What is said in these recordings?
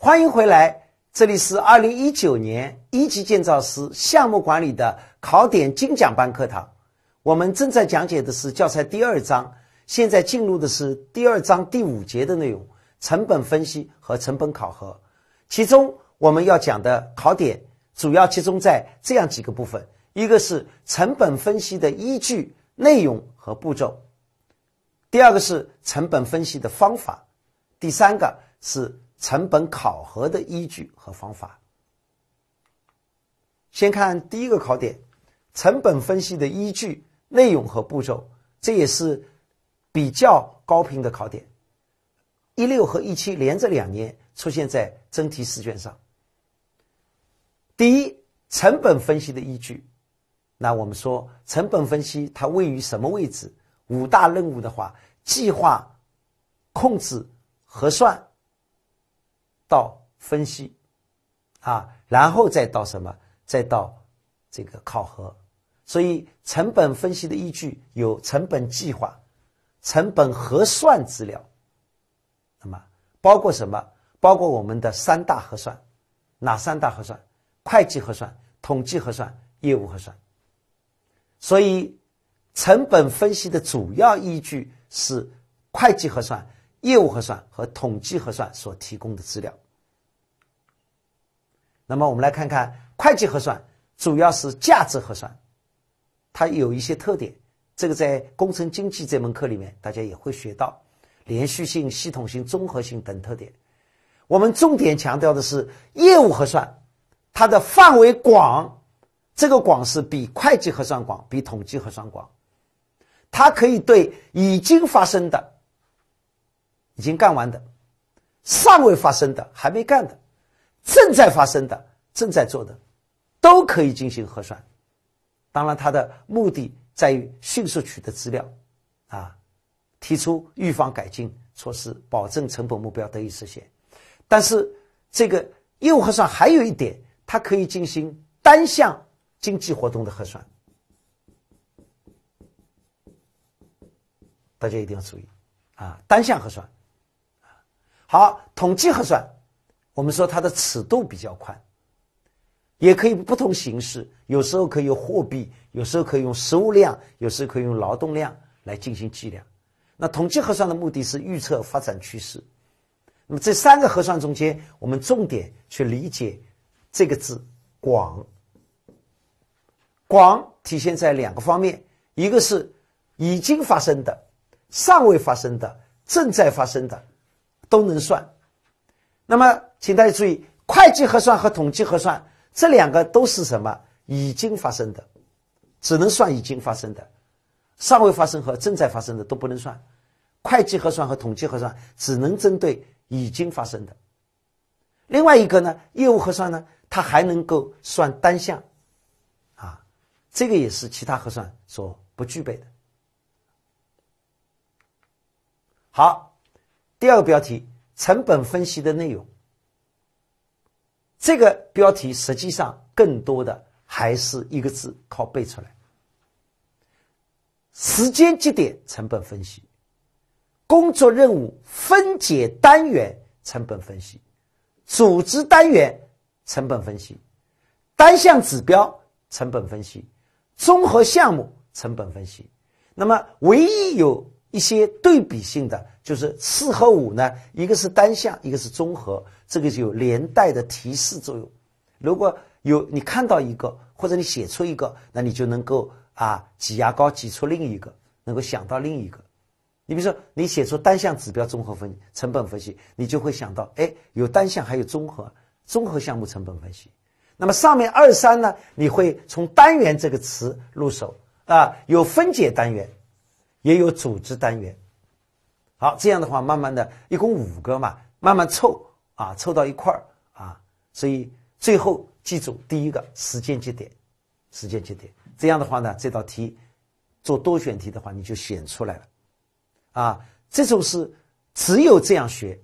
欢迎回来，这里是二零一九年一级建造师项目管理的考点精讲班课堂。我们正在讲解的是教材第二章，现在进入的是第二章第五节的内容：成本分析和成本考核。其中我们要讲的考点主要集中在这样几个部分：一个是成本分析的依据、内容和步骤；第二个是成本分析的方法；第三个是。成本考核的依据和方法。先看第一个考点：成本分析的依据、内容和步骤。这也是比较高频的考点。一六和一七连着两年出现在真题试卷上。第一，成本分析的依据。那我们说，成本分析它位于什么位置？五大任务的话，计划、控制、核算。到分析，啊，然后再到什么？再到这个考核。所以成本分析的依据有成本计划、成本核算资料。那么包括什么？包括我们的三大核算，哪三大核算？会计核算、统计核算、业务核算。所以成本分析的主要依据是会计核算。业务核算和统计核算所提供的资料。那么我们来看看会计核算，主要是价值核算，它有一些特点。这个在工程经济这门课里面，大家也会学到连续性、系统性、综合性等特点。我们重点强调的是业务核算，它的范围广，这个广是比会计核算广，比统计核算广。它可以对已经发生的。已经干完的，尚未发生的，还没干的，正在发生的，正在做的，都可以进行核算。当然，它的目的在于迅速取得资料，啊，提出预防改进措施，保证成本目标得以实现。但是，这个业务核算还有一点，它可以进行单项经济活动的核算，大家一定要注意啊，单项核算。好，统计核算，我们说它的尺度比较宽，也可以不同形式，有时候可以用货币，有时候可以用实物量，有时候可以用劳动量来进行计量。那统计核算的目的是预测发展趋势。那么这三个核算中间，我们重点去理解这个字“广”。广体现在两个方面，一个是已经发生的、尚未发生的、正在发生的。都能算，那么请大家注意，会计核算和统计核算这两个都是什么？已经发生的，只能算已经发生的，尚未发生和正在发生的都不能算。会计核算和统计核算只能针对已经发生的。另外一个呢，业务核算呢，它还能够算单项，啊，这个也是其他核算所不具备的。好。第二个标题：成本分析的内容。这个标题实际上更多的还是一个字，靠背出来。时间节点成本分析，工作任务分解单元成本分析，组织单元成本分析，单项指标成本分析，综合项目成本分析。那么，唯一有。一些对比性的，就是四和五呢，一个是单项，一个是综合，这个就有连带的提示作用。如果有你看到一个，或者你写出一个，那你就能够啊挤牙膏挤出另一个，能够想到另一个。你比如说，你写出单项指标综合分成本分析，你就会想到，哎，有单项还有综合，综合项目成本分析。那么上面二三呢，你会从单元这个词入手啊，有分解单元。也有组织单元，好，这样的话，慢慢的一共五个嘛，慢慢凑啊，凑到一块儿啊，所以最后记住第一个时间节点，时间节点，这样的话呢，这道题做多选题的话，你就选出来了，啊，这种是只有这样学，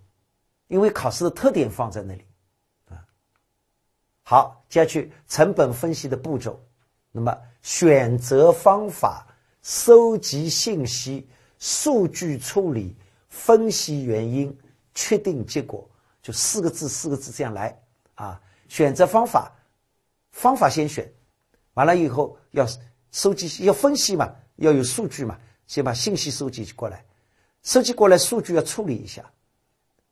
因为考试的特点放在那里，啊，好，接下去成本分析的步骤，那么选择方法。收集信息、数据处理、分析原因、确定结果、就四个字四个字这样来啊。选择方法，方法先选，完了以后要收集要分析嘛，要有数据嘛，先把信息收集过来，收集过来数据要处理一下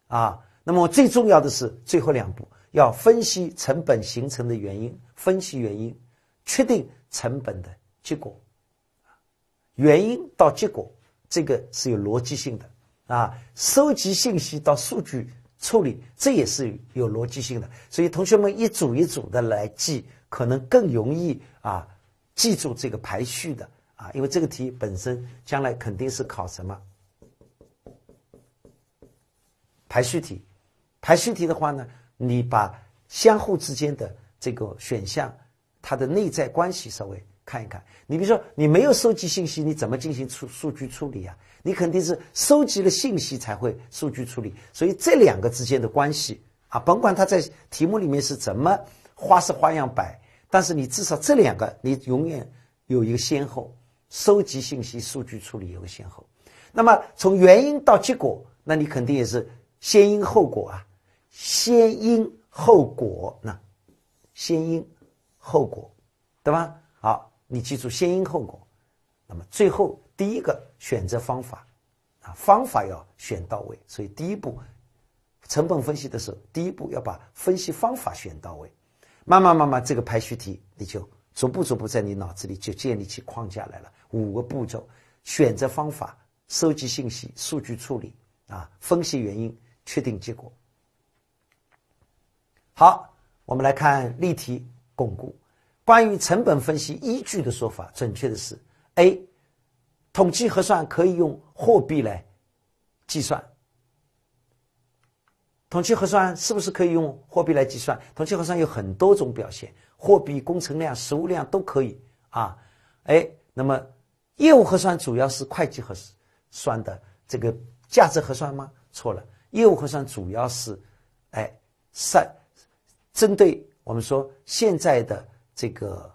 啊。那么最重要的是最后两步，要分析成本形成的原因，分析原因，确定成本的结果。原因到结果，这个是有逻辑性的啊。收集信息到数据处理，这也是有逻辑性的。所以同学们一组一组的来记，可能更容易啊记住这个排序的啊。因为这个题本身将来肯定是考什么排序题。排序题的话呢，你把相互之间的这个选项，它的内在关系稍微看一看。你比如说，你没有收集信息，你怎么进行数数据处理啊？你肯定是收集了信息才会数据处理。所以这两个之间的关系啊，甭管它在题目里面是怎么花式花样摆，但是你至少这两个你永远有一个先后，收集信息、数据处理有个先后。那么从原因到结果，那你肯定也是先因后果啊。先因后果呢？先因后果，对吧？好，你记住先因后果。那么最后第一个选择方法啊，方法要选到位。所以第一步成本分析的时候，第一步要把分析方法选到位。慢慢慢慢，这个排序题你就逐步逐步在你脑子里就建立起框架来了。五个步骤：选择方法、收集信息、数据处理啊、分析原因、确定结果。好，我们来看例题巩固。关于成本分析依据的说法，准确的是：A. 统计核算可以用货币来计算。统计核算是不是可以用货币来计算？统计核算有很多种表现，货币、工程量、实物量都可以啊。哎，那么业务核算主要是会计核算的这个价值核算吗？错了，业务核算主要是哎算。针对我们说现在的这个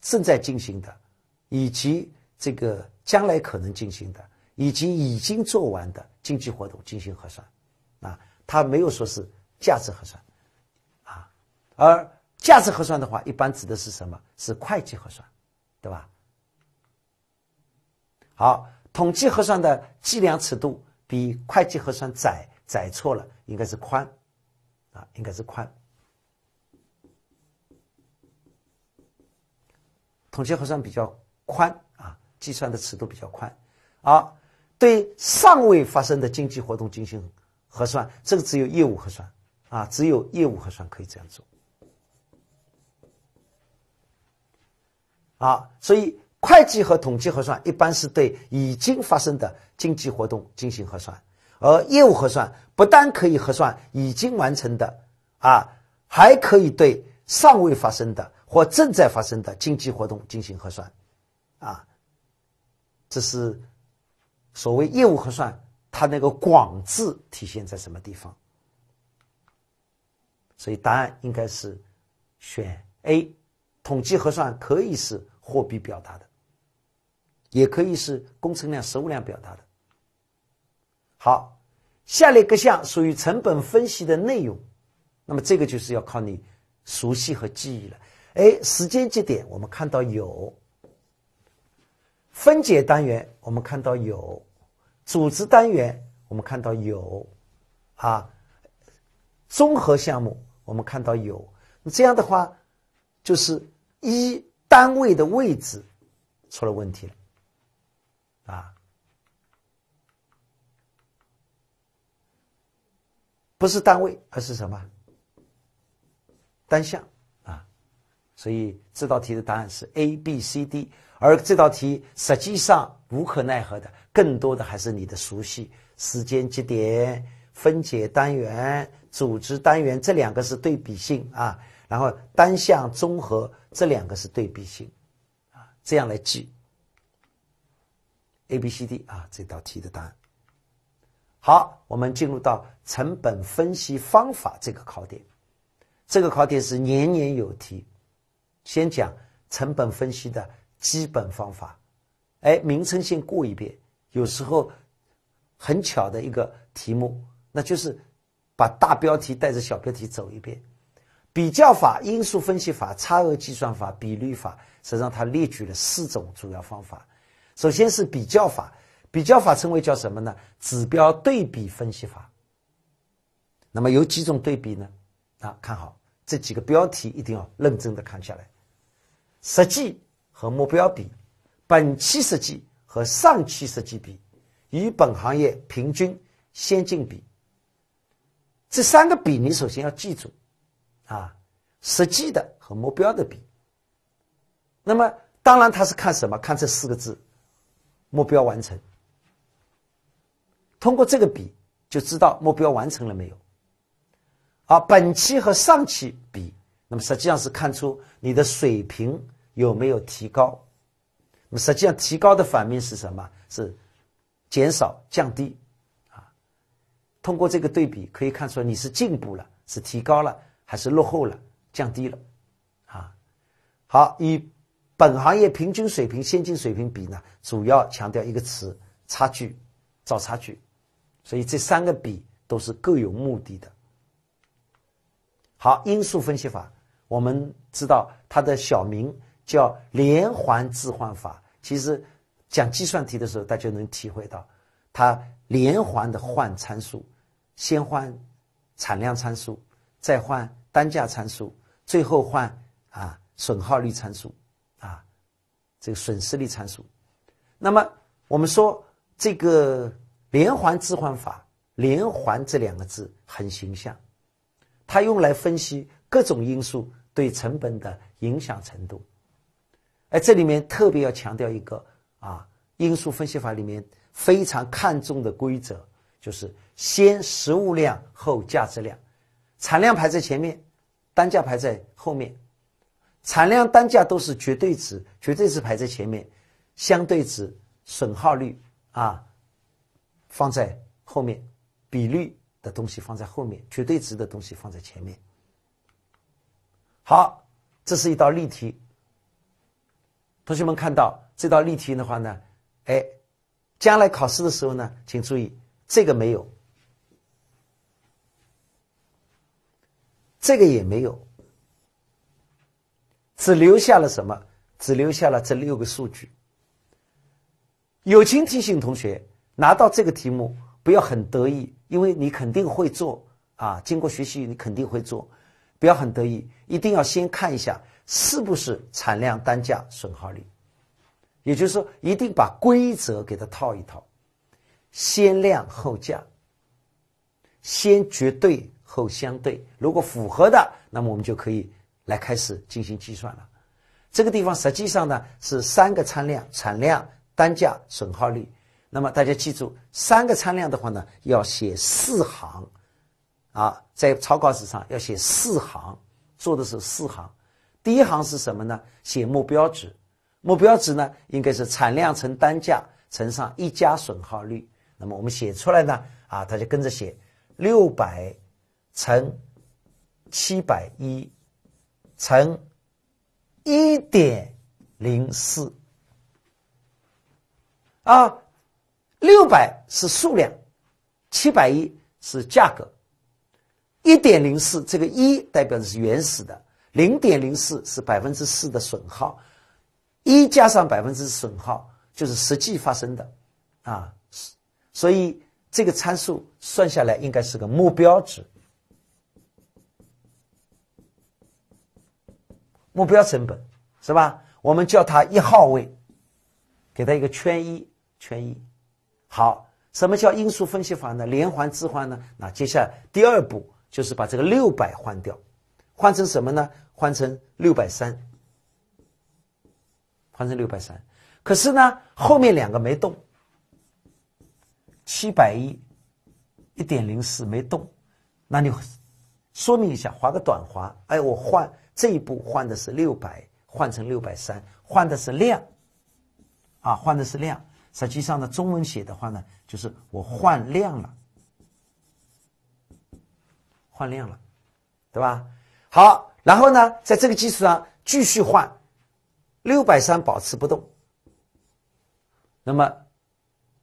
正在进行的，以及这个将来可能进行的，以及已经做完的经济活动进行核算，啊，他没有说是价值核算，啊，而价值核算的话，一般指的是什么？是会计核算，对吧？好，统计核算的计量尺度比会计核算窄，窄错了，应该是宽，啊，应该是宽。统计核算比较宽啊，计算的尺度比较宽，啊，对尚未发生的经济活动进行核算，这个只有业务核算啊，只有业务核算可以这样做，啊，所以会计和统计核算一般是对已经发生的经济活动进行核算，而业务核算不但可以核算已经完成的啊，还可以对尚未发生的。或正在发生的经济活动进行核算，啊，这是所谓业务核算，它那个广字体现在什么地方？所以答案应该是选 A，统计核算可以是货币表达的，也可以是工程量、实物量表达的。好，下列各项属于成本分析的内容，那么这个就是要靠你熟悉和记忆了。哎，时间节点我们看到有。分解单元，我们看到有。组织单元，我们看到有。啊综合项目，我们看到有。这样的话，就是一单位的位置出了问题了。啊，不是单位，而是什么？单项。所以这道题的答案是 A、B、C、D，而这道题实际上无可奈何的，更多的还是你的熟悉时间节点、分解单元、组织单元这两个是对比性啊，然后单项综合这两个是对比性啊，这样来记 A、B、C、D 啊，这道题的答案。好，我们进入到成本分析方法这个考点，这个考点是年年有题。先讲成本分析的基本方法，哎，名称先过一遍。有时候很巧的一个题目，那就是把大标题带着小标题走一遍。比较法、因素分析法、差额计算法、比率法，实际上它列举了四种主要方法。首先是比较法，比较法称为叫什么呢？指标对比分析法。那么有几种对比呢？啊，看好这几个标题，一定要认真的看下来。实际和目标比，本期实际和上期实际比，与本行业平均先进比。这三个比，你首先要记住。啊，实际的和目标的比。那么，当然他是看什么？看这四个字：目标完成。通过这个比，就知道目标完成了没有。啊，本期和上期，那么实际上是看出你的水平有没有提高。那么实际上提高的反面是什么？是减少、降低。啊，通过这个对比可以看出你是进步了，是提高了。还是落后了，降低了，啊，好，与本行业平均水平、先进水平比呢，主要强调一个词：差距，找差距。所以这三个比都是各有目的的。好，因素分析法，我们知道它的小名叫连环置换法。其实讲计算题的时候，大家能体会到，它连环的换参数，先换产量参数，再换。单价参数，最后换啊损耗率参数，啊这个损失率参数。那么我们说这个连环置换法，连环这两个字很形象，它用来分析各种因素对成本的影响程度。哎，这里面特别要强调一个啊，因素分析法里面非常看重的规则，就是先实物量后价值量。产量排在前面，单价排在后面。产量、单价都是绝对值，绝对值排在前面，相对值、损耗率啊放在后面，比率的东西放在后面，绝对值的东西放在前面。好，这是一道例题。同学们看到这道例题的话呢，哎，将来考试的时候呢，请注意这个没有。这个也没有，只留下了什么？只留下了这六个数据。友情提醒同学，拿到这个题目不要很得意，因为你肯定会做啊。经过学习，你肯定会做，不要很得意，一定要先看一下是不是产量、单价、损耗率。也就是说，一定把规则给它套一套，先量后价，先绝对。后相对，如果符合的，那么我们就可以来开始进行计算了。这个地方实际上呢是三个参量：产量、单价、损耗率。那么大家记住，三个参量的话呢，要写四行啊，在草稿纸上要写四行，做的是四行。第一行是什么呢？写目标值。目标值呢，应该是产量乘单价乘上一加损耗率。那么我们写出来呢，啊，大家跟着写六百。乘七百一乘一点零四啊，六百是数量，七百一是价格，一点零四这个一代表的是原始的，零点零四是百分之四的损耗，一加上百分之损耗就是实际发生的啊，所以这个参数算下来应该是个目标值。目标成本是吧？我们叫它一号位，给它一个圈一，圈一。好，什么叫因素分析法呢？连环置换呢？那接下来第二步就是把这个六百换掉，换成什么呢？换成六百三，换成六百三。可是呢，后面两个没动，七百一，一点零四没动，那你说明一下，划个短划。哎，我换。这一步换的是六百，换成六百三，换的是量，啊，换的是量。实际上呢，中文写的话呢，就是我换量了，换量了，对吧？好，然后呢，在这个基础上继续换，六百三保持不动。那么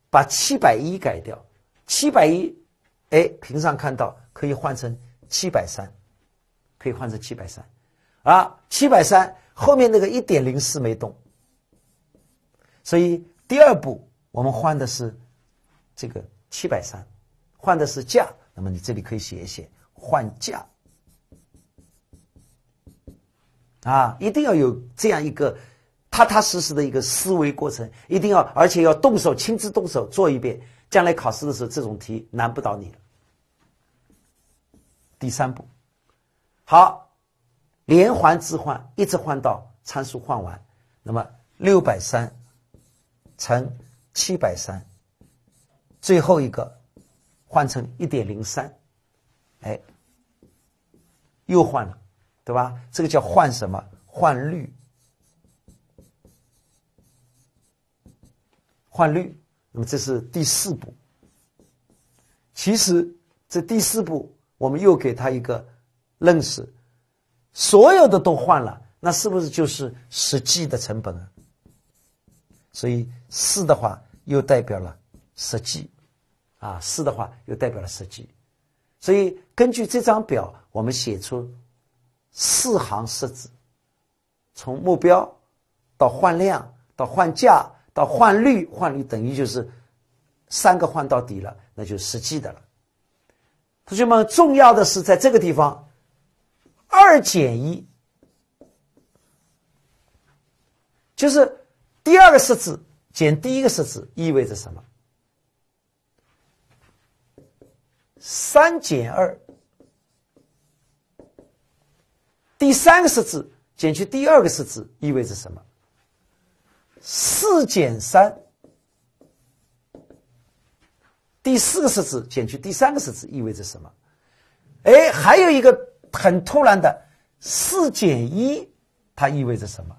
把七百一改掉，七百一哎，屏上看到可以换成七百三，可以换成七百三，啊，七百三后面那个一点零四没动，所以第二步我们换的是这个七百三，换的是价，那么你这里可以写一写换价，啊，一定要有这样一个。踏踏实实的一个思维过程，一定要，而且要动手亲自动手做一遍，将来考试的时候这种题难不倒你了。第三步，好，连环置换，一直换到参数换完，那么六百三乘七百三，最后一个换成一点零三，哎，又换了，对吧？这个叫换什么？换率。换率，那么这是第四步。其实这第四步，我们又给他一个认识：所有的都换了，那是不是就是实际的成本啊？所以四的话又代表了实际，啊，四的话又代表了实际。所以根据这张表，我们写出四行式子，从目标到换量到换价。到换率，换率等于就是三个换到底了，那就实际的了。同学们，重要的是在这个地方，二减一，就是第二个式子减第一个式子意味着什么？三减二，第三个式子减去第二个式子意味着什么？四减三，第四个式子减去第三个式子意味着什么？哎，还有一个很突然的四减一，它意味着什么？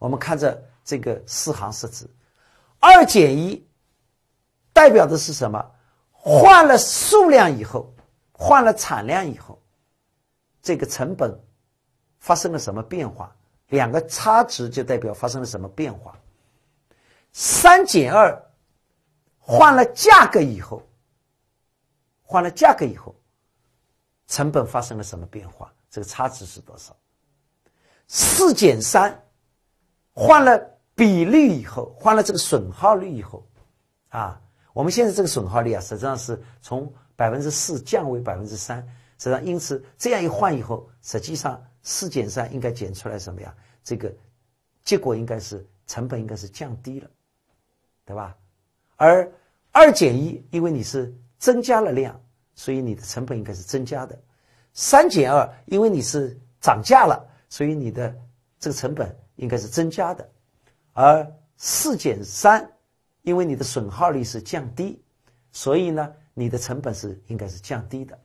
我们看着这个四行式子，二减一代表的是什么？换了数量以后，换了产量以后，这个成本发生了什么变化？两个差值就代表发生了什么变化？三减二换了价格以后，换了价格以后，成本发生了什么变化？这个差值是多少？四减三换了比率以后，换了这个损耗率以后，啊，我们现在这个损耗率啊，实际上是从百分之四降为百分之三，实际上因此这样一换以后，实际上。四减三应该减出来什么呀？这个结果应该是成本应该是降低了，对吧？而二减一，因为你是增加了量，所以你的成本应该是增加的。三减二，因为你是涨价了，所以你的这个成本应该是增加的。而四减三，因为你的损耗率是降低，所以呢，你的成本是应该是降低的。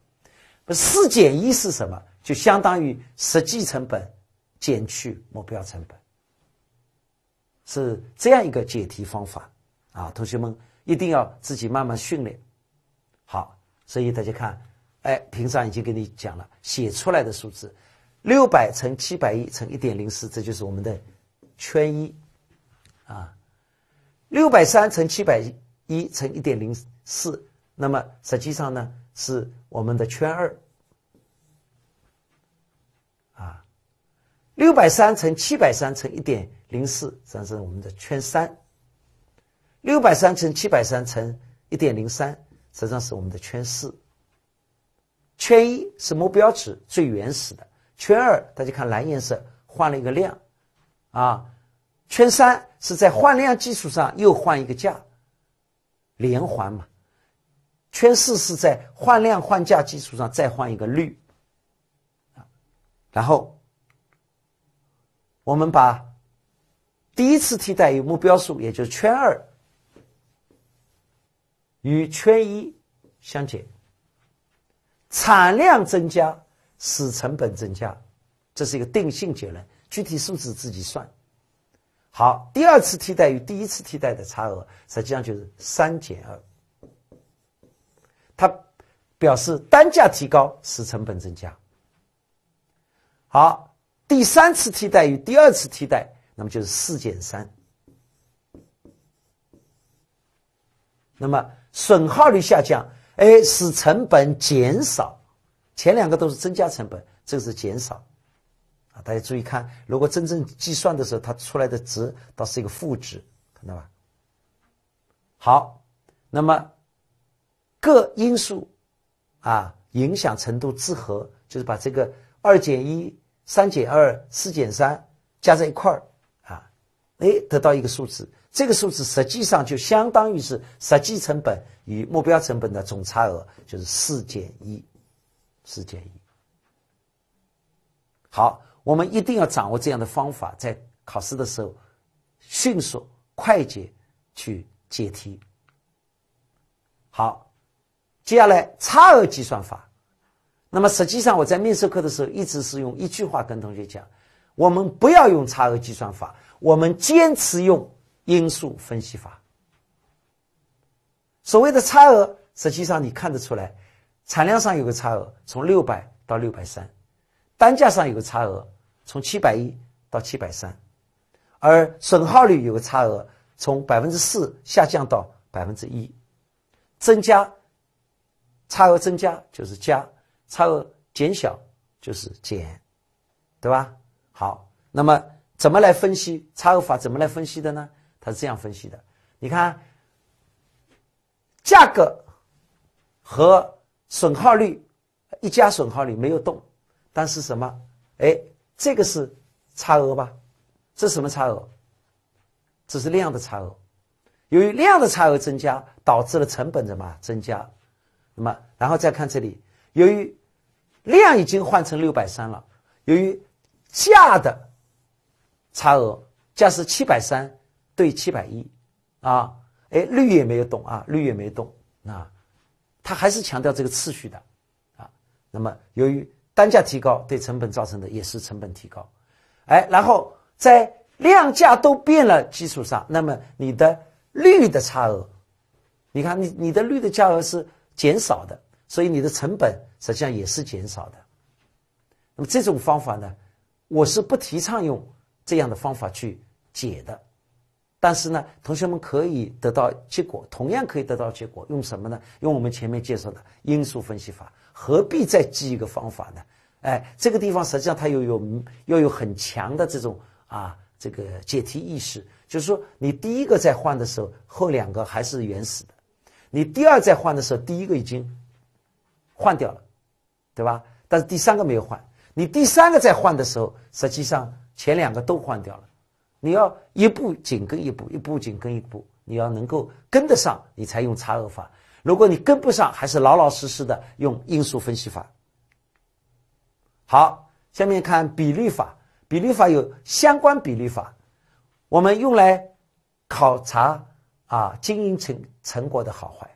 四减一是什么？就相当于实际成本减去目标成本，是这样一个解题方法啊！同学们一定要自己慢慢训练。好，所以大家看，哎，屏上已经给你讲了，写出来的数字六百乘七百一乘一点零四，这就是我们的圈一啊。六百三乘七百一乘一点零四，那么实际上呢是我们的圈二。六百三乘七百三乘一点零四，这是我们的圈三。六百三乘七百三乘一点零三，实际上是我们的圈四。圈一是目标值最原始的，圈二大家看蓝颜色换了一个量，啊，圈三是在换量基础上又换一个价，连环嘛。圈四是在换量换价基础上再换一个率，啊，然后。我们把第一次替代与目标数，也就是圈二，与圈一相减，产量增加使成本增加，这是一个定性结论，具体数字自己算。好，第二次替代与第一次替代的差额，实际上就是三减二，它表示单价提高使成本增加。好。第三次替代与第二次替代，那么就是四减三。那么损耗率下降，哎，使成本减少。前两个都是增加成本，这个是减少。啊，大家注意看，如果真正计算的时候，它出来的值倒是一个负值，看到吧？好，那么各因素啊影响程度之和，就是把这个二减一、三减二、四减三加在一块儿啊，哎，得到一个数字。这个数字实际上就相当于是实际成本与目标成本的总差额，就是四减一，四减一。好，我们一定要掌握这样的方法，在考试的时候迅速快捷去。解题。好，接下来差额计算法。那么实际上我在面授课的时候，一直是用一句话跟同学讲：我们不要用差额计算法，我们坚持用因素分析法。所谓的差额，实际上你看得出来，产量上有个差额，从六百到六百三；单价上有个差额，从七百一到七百三；而损耗率有个差额。从百分之四下降到百分之一，增加差额增加就是加，差额减小就是减，对吧？好，那么怎么来分析差额法？怎么来分析的呢？它是这样分析的：你看，价格和损耗率一加损耗率没有动，但是什么？哎，这个是差额吧？这是什么差额？这是量的差额，由于量的差额增加，导致了成本怎么增加？那么，然后再看这里，由于量已经换成六百三了，由于价的差额，价是七百三对七百一，啊，哎，率也没有动啊，率也没动啊，它还是强调这个次序的啊。那么，由于单价提高对成本造成的也是成本提高，哎，然后在。量价都变了，基础上，那么你的率的差额，你看你你的率的价额是减少的，所以你的成本实际上也是减少的。那么这种方法呢，我是不提倡用这样的方法去解的，但是呢，同学们可以得到结果，同样可以得到结果，用什么呢？用我们前面介绍的因素分析法，何必再记一个方法呢？哎，这个地方实际上它又有又有很强的这种啊。这个解题意识，就是说，你第一个在换的时候，后两个还是原始的；你第二在换的时候，第一个已经换掉了，对吧？但是第三个没有换。你第三个在换的时候，实际上前两个都换掉了。你要一步紧跟一步，一步紧跟一步，你要能够跟得上，你才用差额法。如果你跟不上，还是老老实实的用因素分析法。好，下面看比率法。比率法有相关比率法，我们用来考察啊经营成成果的好坏。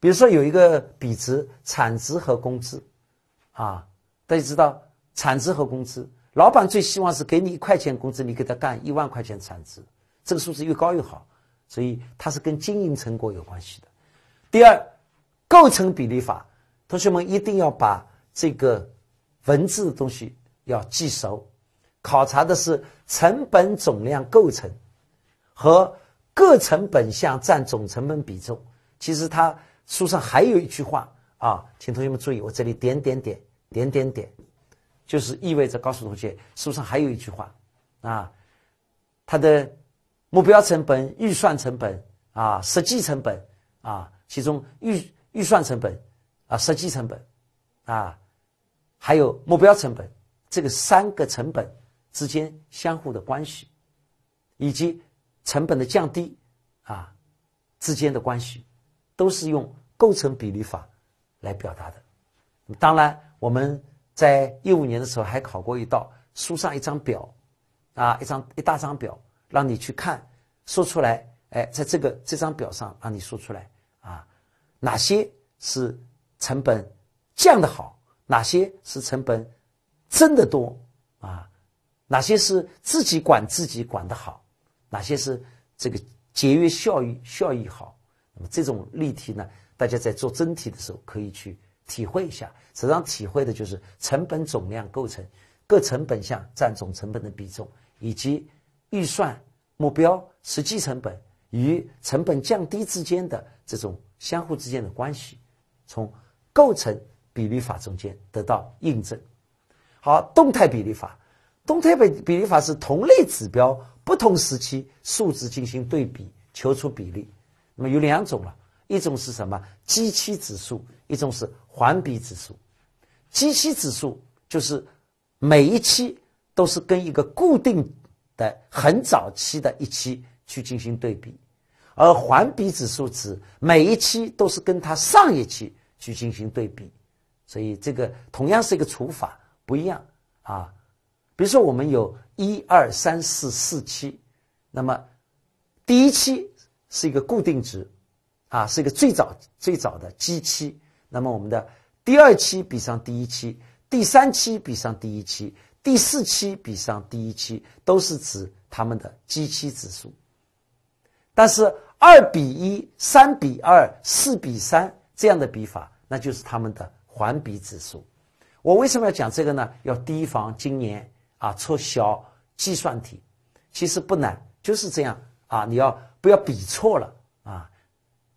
比如说有一个比值，产值和工资，啊，大家知道产值和工资，老板最希望是给你一块钱工资，你给他干一万块钱产值，这个数字越高越好，所以它是跟经营成果有关系的。第二，构成比例法，同学们一定要把这个文字的东西要记熟。考察的是成本总量构成和各成本项占总成本比重。其实它书上还有一句话啊，请同学们注意，我这里点点点点点点，就是意味着告诉同学，书上还有一句话啊，它的目标成本、预算成本啊、实际成本啊，其中预预算成本啊、实际成本啊，还有目标成本这个三个成本。之间相互的关系，以及成本的降低啊之间的关系，都是用构成比例法来表达的。当然，我们在一五年的时候还考过一道书上一张表啊，一张一大张表，让你去看，说出来。哎，在这个这张表上让你说出来啊，哪些是成本降的好，哪些是成本增的多啊？哪些是自己管自己管得好，哪些是这个节约效益效益好？那么这种例题呢，大家在做真题的时候可以去体会一下。实际上体会的就是成本总量构成各成本项占总成本的比重，以及预算目标实际成本与成本降低之间的这种相互之间的关系从构成比例法中间得到印证。好，动态比例法，动态比比例法是同类指标不同时期数值进行对比，求出比例。那么有两种了，一种是什么？基期指数，一种是环比指数。基期指数就是每一期都是跟一个固定的很早期的一期去进行对比，而环比指数指每一期都是跟它上一期去进行对比。所以这个同样是一个除法，不一样啊。比如说我们有一二三四四期，那么第一期。是一个固定值，啊，是一个最早最早的基期。那么我们的第二期比上第一期，第三期比上第一期，第四期比上第一期，都是指它们的基期指数。但是二比一、三比二、四比三这样的比法，那就是它们的环比指数。我为什么要讲这个呢？要提防今年啊出小计算题，其实不难，就是这样啊，你要。不要比错了！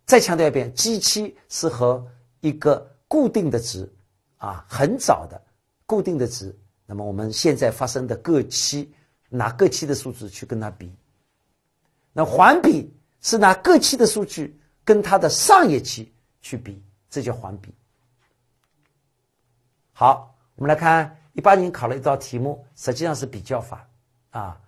再强调一遍，基期是和一个固定的值啊，很早的固定的值。那么我们现在发生的各期，拿各期的数字去跟它比。那环比是拿各期的数据跟它的上一期去比，这叫环比。好，我们来看一八年考了一道题目，实际上是比较法啊，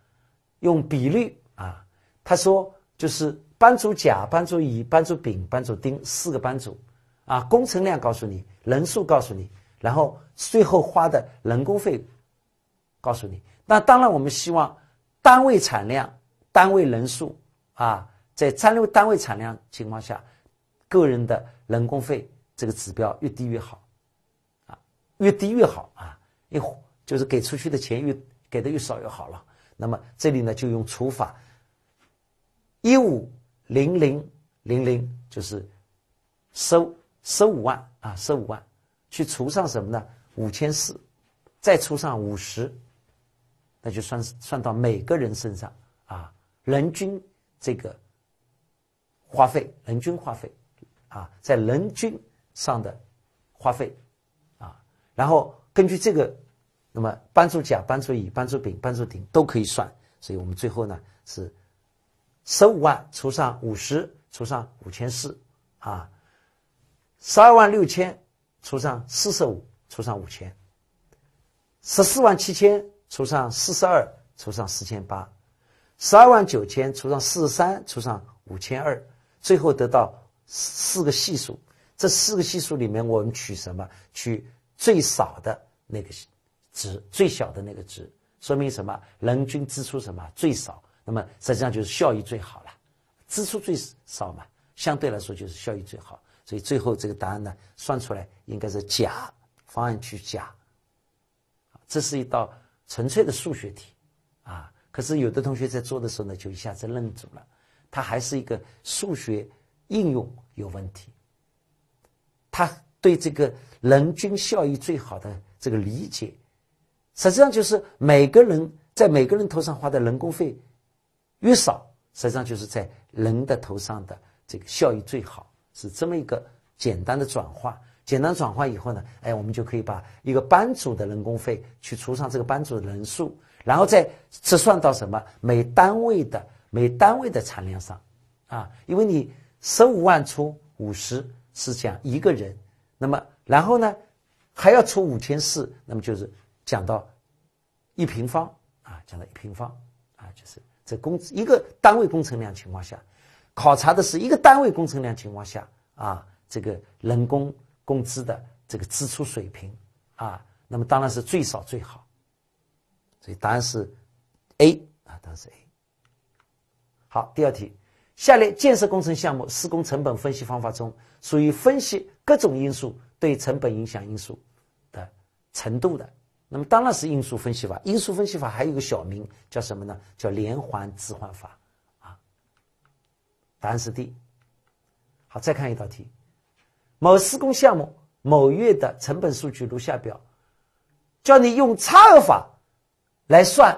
用比率啊，他说。就是班组甲、班组乙、班组丙、班组丁四个班组，啊，工程量告诉你，人数告诉你，然后最后花的人工费告诉你。那当然，我们希望单位产量、单位人数啊，在单位单位产量情况下，个人的人工费这个指标越低越好，啊，越低越好啊，越就是给出去的钱越给的越少越好了。那么这里呢，就用除法。一五零零零零就是收收五万啊，收五万，去除上什么呢？五千四，再除上五十，那就算算到每个人身上啊，人均这个花费，人均花费啊，在人均上的花费啊，然后根据这个，那么班主甲、班主乙、班主丙、班主丁都可以算，所以我们最后呢是。十五万除上五十，除上五千四，啊，十二万六千除上四十五，除上五千，十四万七千除上四十二，除上四千八，十二万九千除上四十三，除上五千二，最后得到四个系数。这四个系数里面，我们取什么？取最少的那个值，最小的那个值，说明什么？人均支出什么最少？那么实际上就是效益最好了，支出最少嘛，相对来说就是效益最好。所以最后这个答案呢，算出来应该是甲方案区甲。这是一道纯粹的数学题啊。可是有的同学在做的时候呢，就一下子愣住了，他还是一个数学应用有问题。他对这个人均效益最好的这个理解，实际上就是每个人在每个人头上花的人工费。越少，实际上就是在人的头上的这个效益最好，是这么一个简单的转化。简单转化以后呢，哎，我们就可以把一个班组的人工费去除上这个班组的人数，然后再折算到什么每单位的每单位的产量上，啊，因为你十五万除五十是讲一个人，那么然后呢还要除五千四，那么就是讲到一平方啊，讲到一平方啊，就是。在工资一个单位工程量情况下，考察的是一个单位工程量情况下啊，这个人工工资的这个支出水平啊，那么当然是最少最好。所以答案是 A 啊，答案是 A。好，第二题，下列建设工程项目施工成本分析方法中，属于分析各种因素对成本影响因素的程度的。那么当然是因素分析法。因素分析法还有个小名叫什么呢？叫连环置换法。啊，答案是 D。好，再看一道题：某施工项目某月的成本数据如下表，叫你用差额法来算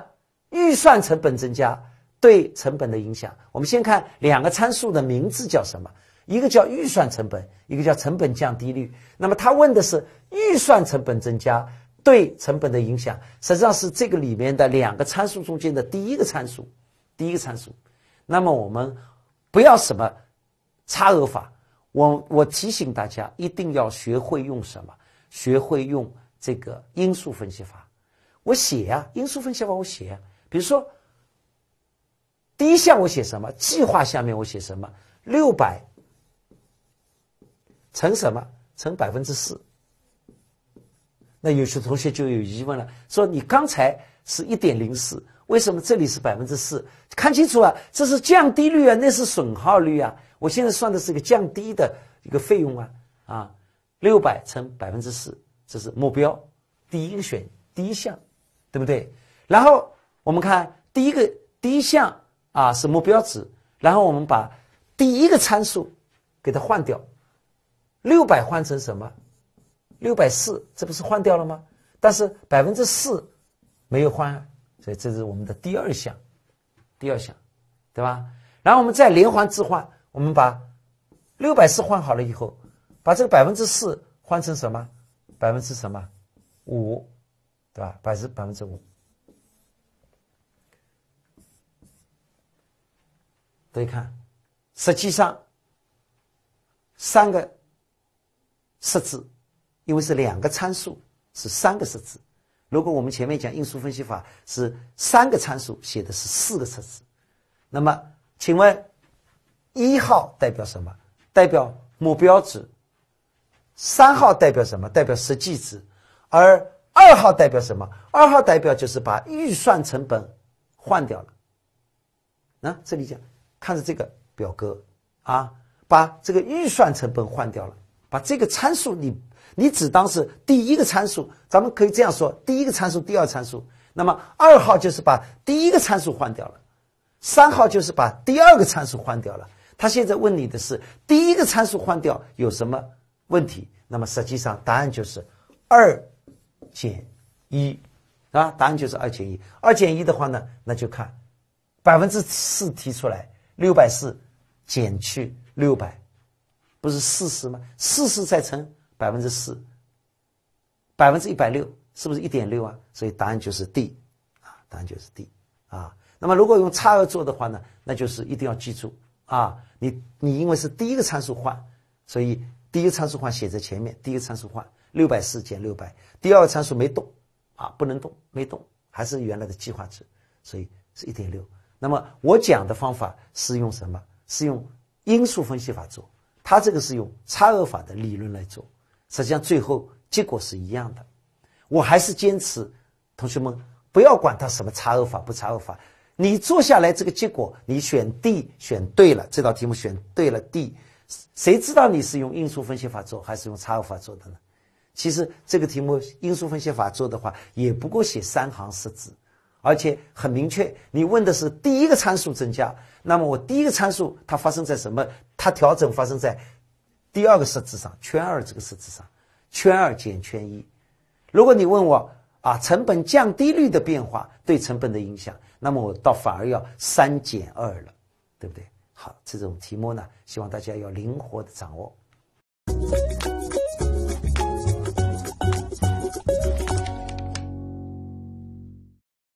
预算成本增加对成本的影响。我们先看两个参数的名字叫什么？一个叫预算成本，一个叫成本降低率。那么他问的是预算成本增加对成本的影响，实际上是这个里面的两个参数中间的第一个参数，第一个参数。那么我们不要什么差额法，我我提醒大家一定要学会用什么，学会用这个因素分析法。我写呀，因素分析法我写，比如说。第一项我写什么？计划下面我写什么？六百乘什么？乘百分之四。那有些同学就有疑问了，说你刚才是一点零四，为什么这里是百分之四？看清楚啊，这是降低率啊，那是损耗率啊。我现在算的是一个降低的一个费用啊啊，六百乘百分之四，这是目标第一个选第一项，对不对？然后我们看第一个第一项。啊，是目标值，然后我们把第一个参数给它换掉，六百换成什么？六百四，这不是换掉了吗？但是百分之四没有换，所以这是我们的第二项，第二项，对吧？然后我们再连环置换，我们把六百四换好了以后，把这个百分之四换成什么？百分之什么？五，对吧？百分之百分之五。可以看，实际上三个设置，因为是两个参数，是三个设置。如果我们前面讲因素分析法是三个参数，写的是四个设置。那么，请问一号代表什么？代表目标值。三号代表什么？代表实际值。而二号代表什么？二号代表就是把预算成本换掉了。那这里讲。看着这个表格啊，把这个预算成本换掉了，把这个参数你你只当是第一个参数，咱们可以这样说：第一个参数，第二参数。那么二号就是把第一个参数换掉了，三号就是把第二个参数换掉了。他现在问你的是第一个参数换掉有什么问题？那么实际上答案就是二减一啊，答案就是二减一。二减一的话呢，那就看百分之四提出来。六百四减去六百，不是四十吗？四十再乘百分之四，百分之一百六，是不是一点六啊？所以答案就是 D，啊，答案就是 D，啊。那么如果用差额做的话呢，那就是一定要记住啊，你你因为是第一个参数换，所以第一个参数换写在前面，第一个参数换六百四减六百，第二个参数没动，啊，不能动，没动，还是原来的计划值，所以是一点六。那么我讲的方法是用什么？是用因数分析法做，他这个是用差额法的理论来做，实际上最后结果是一样的。我还是坚持，同学们不要管他什么差额法不差额法，你做下来这个结果，你选 D 选对了，这道题目选对了 D，谁知道你是用因素分析法做还是用差额法做的呢？其实这个题目因素分析法做的话，也不过写三行设置。而且很明确，你问的是第一个参数增加，那么我第一个参数它发生在什么？它调整发生在第二个设置上，圈二这个设置上，圈二减圈一。如果你问我啊，成本降低率的变化对成本的影响，那么我倒反而要三减二了，对不对？好，这种题目呢，希望大家要灵活的掌握。